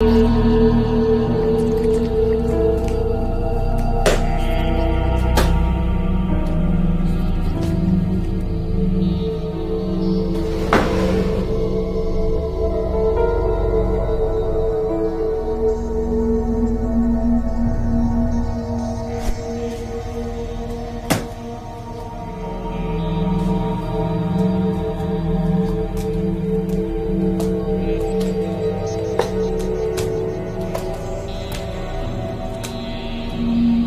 you Amen.